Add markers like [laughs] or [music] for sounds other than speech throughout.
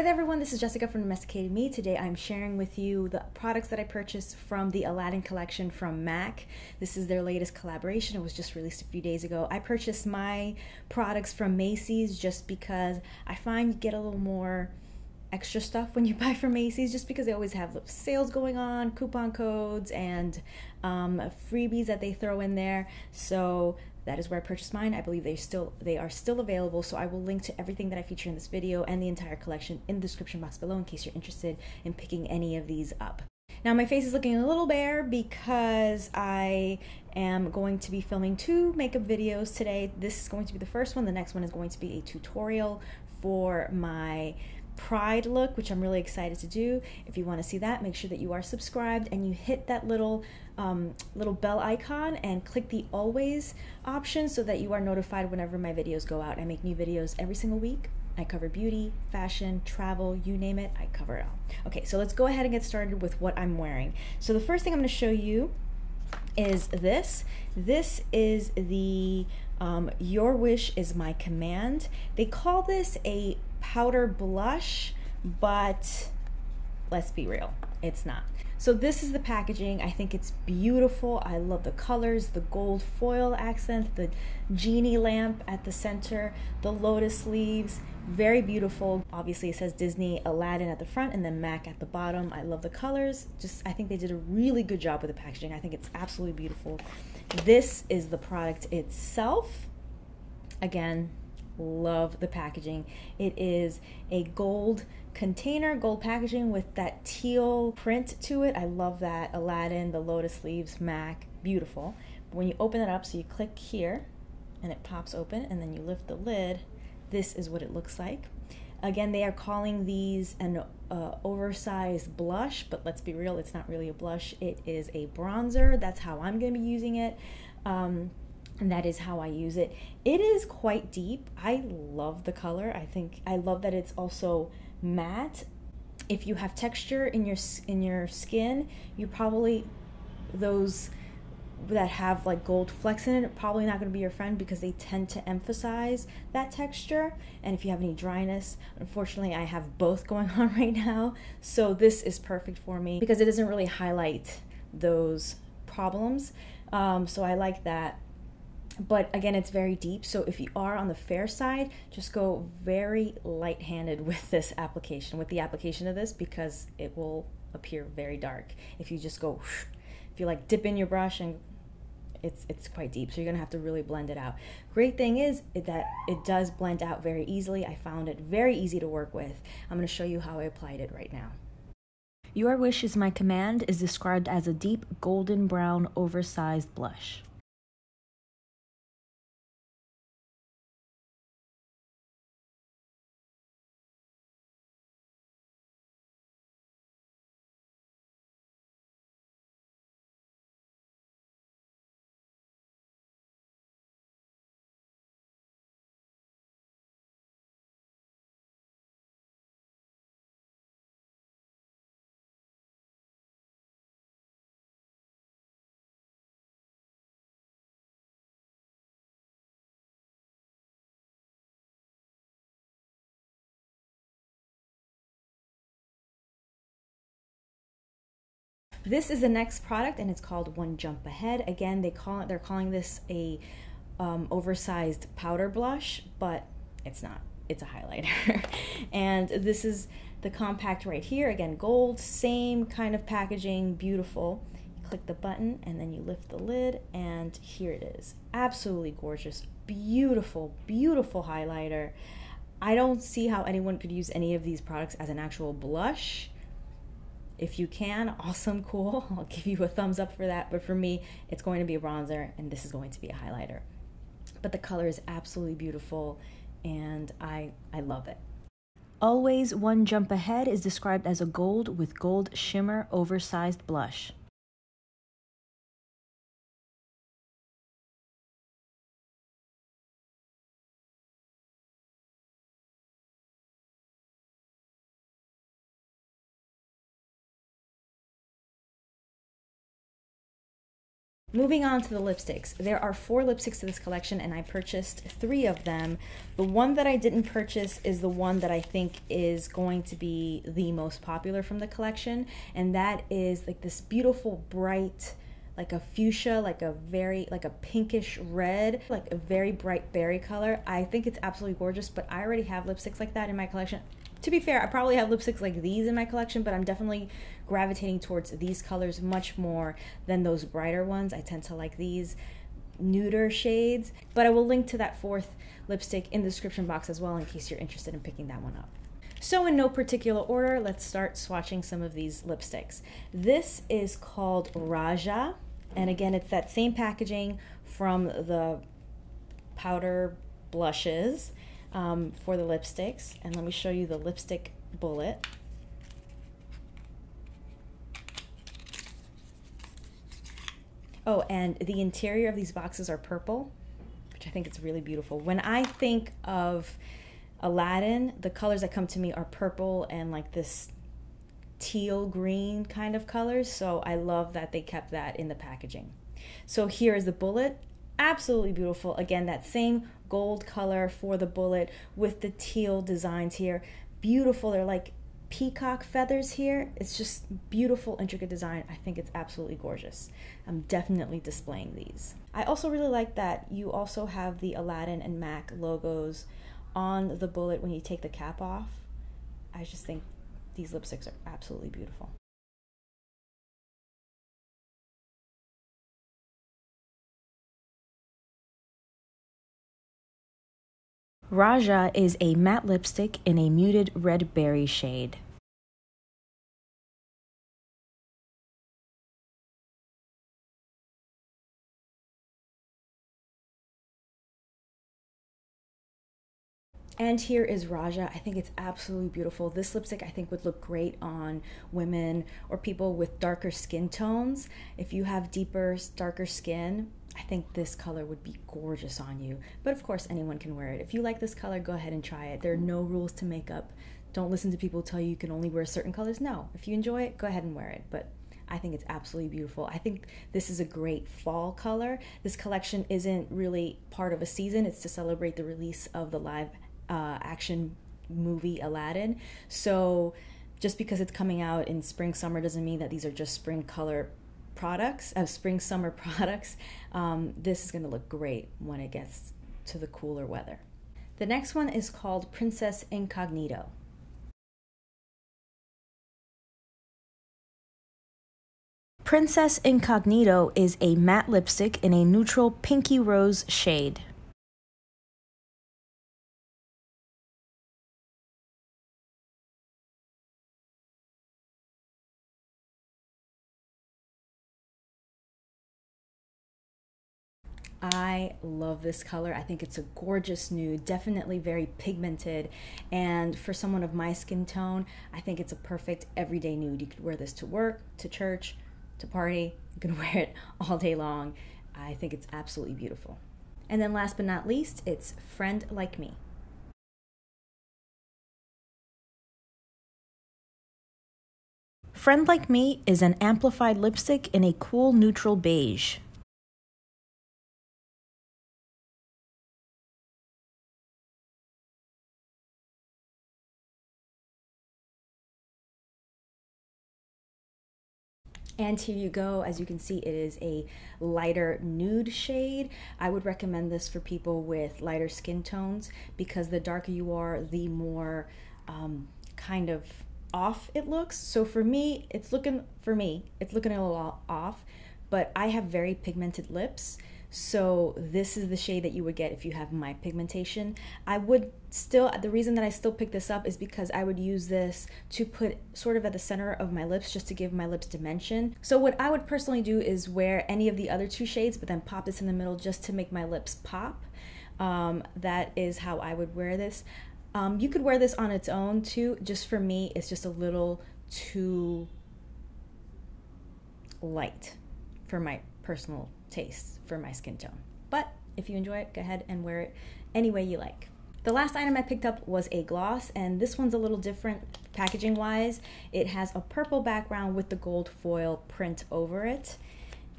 Hey there everyone, this is Jessica from Domesticated Me. Today I'm sharing with you the products that I purchased from the Aladdin collection from MAC. This is their latest collaboration. It was just released a few days ago. I purchased my products from Macy's just because I find you get a little more extra stuff when you [laughs] buy from Macy's just because they always have sales going on, coupon codes, and um, freebies that they throw in there. So that is where I purchased mine. I believe they still they are still available. So I will link to everything that I feature in this video and the entire collection in the description box below in case you're interested in picking any of these up. Now my face is looking a little bare because I am going to be filming two makeup videos today. This is going to be the first one. The next one is going to be a tutorial for my Pride look, which I'm really excited to do. If you want to see that, make sure that you are subscribed and you hit that little um, little bell icon and click the always option so that you are notified whenever my videos go out. I make new videos every single week. I cover beauty, fashion, travel, you name it, I cover it all. Okay, so let's go ahead and get started with what I'm wearing. So the first thing I'm going to show you is this. This is the um, Your Wish is My Command. They call this a powder blush, but let's be real, it's not. So this is the packaging. I think it's beautiful. I love the colors, the gold foil accent, the genie lamp at the center, the lotus leaves, very beautiful. Obviously it says Disney Aladdin at the front and then MAC at the bottom. I love the colors. Just I think they did a really good job with the packaging. I think it's absolutely beautiful. This is the product itself. Again, love the packaging. It is a gold container, gold packaging with that teal print to it. I love that. Aladdin, the lotus leaves, MAC, beautiful. When you open it up, so you click here and it pops open and then you lift the lid, this is what it looks like. Again, they are calling these an uh, oversized blush, but let's be real, it's not really a blush. It is a bronzer. That's how I'm going to be using it. Um, and that is how I use it. It is quite deep. I love the color. I think I love that it's also matte. If you have texture in your in your skin, you probably those that have like gold flecks in it probably not going to be your friend because they tend to emphasize that texture and if you have any dryness unfortunately i have both [laughs] going on right now so this is perfect for me because it doesn't really highlight those problems um, so i like that but again it's very deep. So if you are on the fair side just go very light-handed [laughs] with this application with the application of this because it will appear very dark. If you just go [sniffs] if you like dip in your brush and it's it's quite deep. So you're gonna have to really blend it out. Great thing is that it does blend out very easily. I found it very easy to work with. I'm to show you how i applied it right now. Your wish is my command is described as a deep golden brown oversized blush This is the next product and it's called One Jump Ahead. Again, they call it, they're calling this a um, oversized powder blush, but it's not. It's a highlighter. [laughs] and this is the compact right here. Again, gold, same kind of packaging, beautiful. You click the button and then you lift the lid and here it is. Absolutely gorgeous, beautiful, beautiful highlighter. I don't see how anyone could use any of these products as an actual blush if you can, awesome, [laughs] cool. I'll give you a thumbs up for that. But for me, it's going to be a bronzer and this is going to be a highlighter. But the color is absolutely beautiful and I, I love it. Always One Jump Ahead is described as a gold with gold shimmer oversized blush. Moving on to the lipsticks. There are four lipsticks to this collection, and I purchased three of them. The one that I didn't purchase is the one that I think is going to be the most popular from the collection, and that is like this beautiful, bright, like a fuchsia, like a very, like a pinkish red, like a very bright berry color. I think it's absolutely gorgeous, but I already have lipsticks like that in my collection to be fair, I probably have lipsticks like these in my collection, but I'm definitely gravitating towards these colors much more than those brighter ones. I tend to like these nuder shades, but I will link to that fourth lipstick in the description box as well in case you're interested in picking that one up. So in no particular order, let's start swatching some of these lipsticks. This is called Rajah, and again, it's that same packaging from the powder blushes um, for the lipsticks. And let me show you the lipstick bullet. Oh, and the interior of these boxes are purple, which I think is really beautiful. When I think of Aladdin, the colors that come to me are purple and like this teal green kind of colors. So I love that they kept that in the packaging. So here is the bullet. Absolutely beautiful. Again, that same gold color for the bullet with the teal designs here. Beautiful. They're like peacock feathers here. It's just beautiful, intricate design. I think it's absolutely gorgeous. I'm definitely displaying these. I also really like that you also have the Aladdin and MAC logos on the bullet when you take the cap off. I just think these lipsticks are absolutely beautiful. Rajah is a matte lipstick in a muted red berry shade. And here is Rajah. I think it's absolutely beautiful. This lipstick I think would look great on women or people with darker skin tones. If you have deeper, darker skin, I think this color would be gorgeous on you. But of course, anyone can wear it. If you like this color, go ahead and try it. There are no rules to makeup. Don't listen to people tell you you can only wear certain colors. No, if you enjoy it, go ahead and wear it. But I think it's absolutely beautiful. I think this is a great fall color. This collection isn't really part of a season, it's to celebrate the release of the live uh, action movie Aladdin. So just because it's coming out in spring, summer doesn't mean that these are just spring color products, of uh, spring summer [laughs] products, um, this is going to look great when it gets to the cooler weather. The next one is called Princess Incognito. Princess Incognito is a matte lipstick in a neutral pinky rose shade. I love this color. I think it's a gorgeous nude, definitely very pigmented. And for someone of my skin tone, I think it's a perfect everyday nude. You could wear this to work, to church, to party. You can [laughs] wear it all day long. I think it's absolutely beautiful. And then last but not least, it's Friend Like Me. Friend Like Me is an amplified lipstick in a cool neutral beige. And here you go. As you can see, it is a lighter nude shade. I would recommend this for people with lighter skin tones because the darker you are, the more um, kind of off it looks. So for me, it's looking, for me, it's looking a little off, but I have very pigmented lips. So this is the shade that you would get if you have my pigmentation. I would still, the reason that I still pick this up is because I would use this to put sort of at the center of my lips just to give my lips dimension. So what I would personally do is wear any of the other two shades, but then pop this in the middle just to make my lips pop. Um, that is how I would wear this. Um, you could wear this on its own too. Just for me, it's just a little too light for my personal taste for my skin tone. But if you enjoy it, go ahead and wear it any way you like. The last item I picked up was a gloss, and this one's a little different packaging wise. It has a purple background with the gold foil print over it.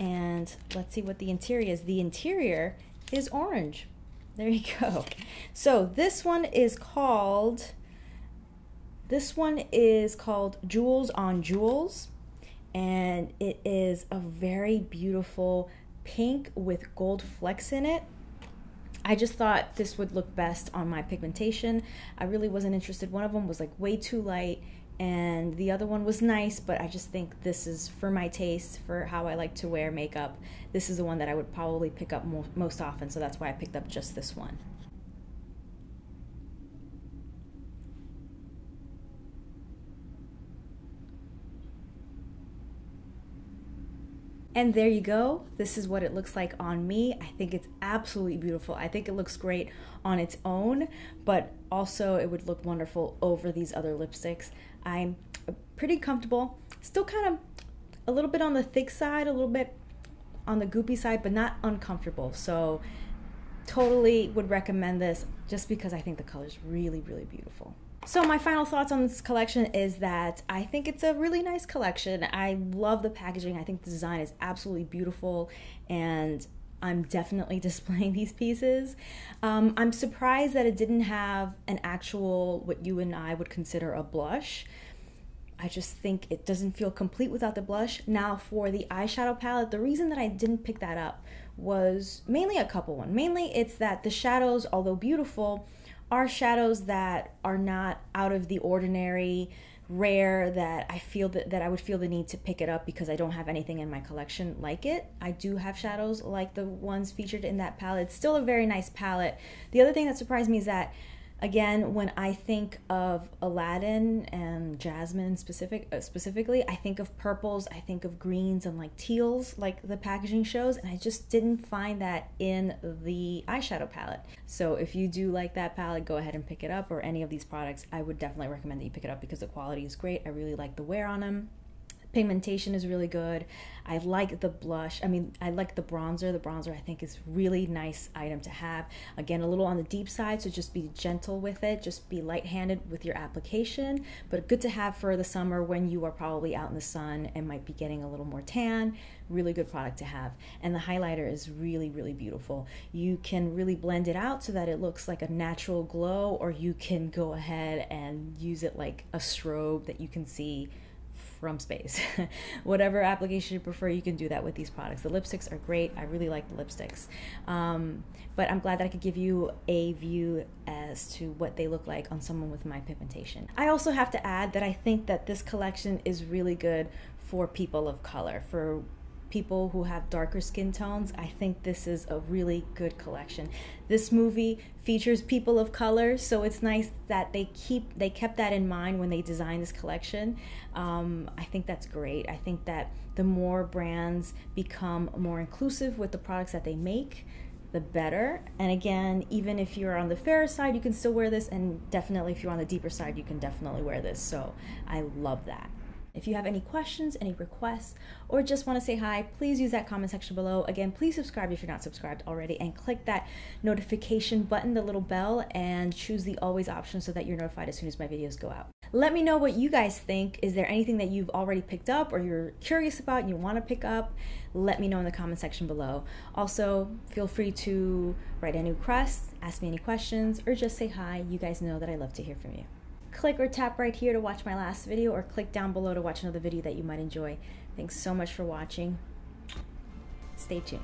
And let's see what the interior is. The interior is orange. There you go. So this one is called, this one is called Jewels on Jewels. And it is a very beautiful pink with gold flecks in it. I just thought this would look best on my pigmentation. I really wasn't interested. One of them was like way too light and the other one was nice, but I just think this is for my taste, for how I like to wear makeup. This is the one that I would probably pick up mo most often, so that's why I picked up just this one. And there you go. This is what it looks like on me. I think it's absolutely beautiful. I think it looks great on its own, but also it would look wonderful over these other lipsticks. I'm pretty comfortable, still kind of a little bit on the thick side, a little bit on the goopy side, but not uncomfortable. So totally would recommend this just because I think the color is really, really beautiful. So my final thoughts on this collection is that I think it's a really nice collection. I love the packaging. I think the design is absolutely beautiful and I'm definitely [laughs] displaying these pieces. Um, I'm surprised that it didn't have an actual, what you and I would consider a blush. I just think it doesn't feel complete without the blush. Now for the eyeshadow palette, the reason that I didn't pick that up was mainly a couple one. Mainly it's that the shadows, although beautiful, are shadows that are not out of the ordinary, rare that I feel that, that I would feel the need to pick it up because I don't have anything in my collection like it. I do have shadows like the ones featured in that palette. It's still a very nice palette. The other thing that surprised me is that again when i think of aladdin and jasmine specific uh, specifically i think of purples i think of greens and like teals like the packaging shows and i just didn't find that in the eyeshadow palette. So if you do like that palette go ahead and pick it up or any of these products i would definitely recommend that you pick it up because the quality is great. I really like the wear on them pigmentation is really good. I like the blush. I mean, I like the bronzer. The bronzer I think is really nice item to have. Again, a little on the deep side, so just be gentle with it. Just be light-handed with your application, but good to have for the summer when you are probably out in the sun and might be getting a little more tan. Really good product to have. And the highlighter is really, really beautiful. You can really blend it out so that it looks like a natural glow, or you can go ahead and use it like a strobe that you can see from space. [laughs] Whatever application you prefer, you can do that with these products. The lipsticks are great. I really like the lipsticks. Um, but I'm glad that I could give you a view as to what they look like on someone with my pigmentation. I also have to add that I think that this collection is really good for people of color, for people who have darker skin tones, I think this is a really good collection. This movie features people of color, so it's nice that they keep they kept that in mind when they designed this collection. Um, I think that's great. I think that the more brands become more inclusive with the products that they make, the better. And again, even if you're on the fairer side, you can still wear this, and definitely if you're on the deeper side, you can definitely wear this. So I love that. If you have any questions, any requests, or just want to say hi, please use that comment section below. Again, please subscribe if you're not subscribed already and click that notification button, the little bell, and choose the always option so that you're notified as soon as my videos go out. Let me know what you guys think. Is there anything that you've already picked up or you're curious about and you want to pick up? Let me know in the comment section below. Also, feel free to write any requests, ask me any questions, or just say hi. You guys know that I love to hear from you click or tap right here to watch my last video or click down below to watch another video that you might enjoy. Thanks so much for watching. Stay tuned.